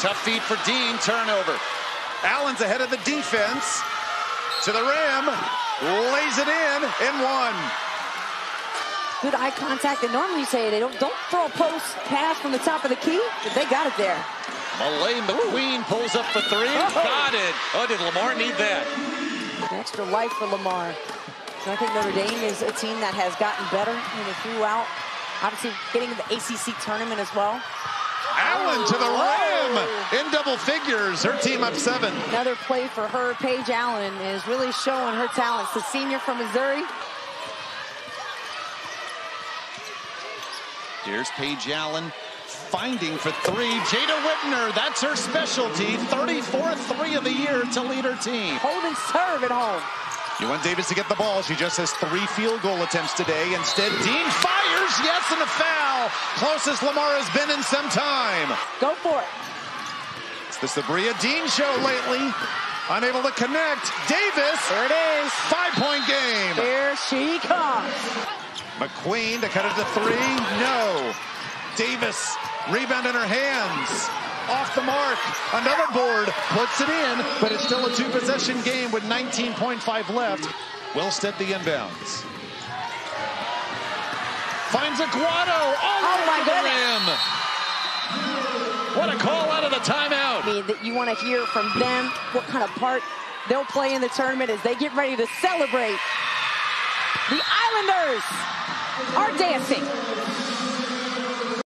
Tough feed for Dean, turnover. Allen's ahead of the defense. To the rim, lays it in, and one. Good eye contact. And normally you say they don't don't throw a post pass from the top of the key, but they got it there. Malay McQueen pulls up for three. Oh. Got it. Oh, did Lamar need that? An extra life for Lamar. And I think Notre Dame is a team that has gotten better you know, throughout. Obviously, getting to the ACC tournament as well. Allen to the rim in double figures. Her team up seven. Another play for her. Paige Allen is really showing her talents. The senior from Missouri. Here's Paige Allen finding for three. Jada Whitner, that's her specialty. 34th three of the year to lead her team. Holding serve at home. You want Davis to get the ball. She just has three field goal attempts today. Instead, Dean fires. Yes, and a foul. Closest Lamar has been in some time. Go for it. It's the Sabria Dean show lately. Unable to connect. Davis. There it is. Five-point game. Here she comes. McQueen to cut it to three. No. Davis. Rebound in her hands. Off the mark. Another board. Puts it in, but it's still a two-possession game with 19.5 left. Wilstead the inbounds. Finds Aguado. All Oh, over my the goodness. rim. What a call out of the timeout. I mean, that you want to hear from them what kind of part they'll play in the tournament as they get ready to celebrate. The Islanders are dancing.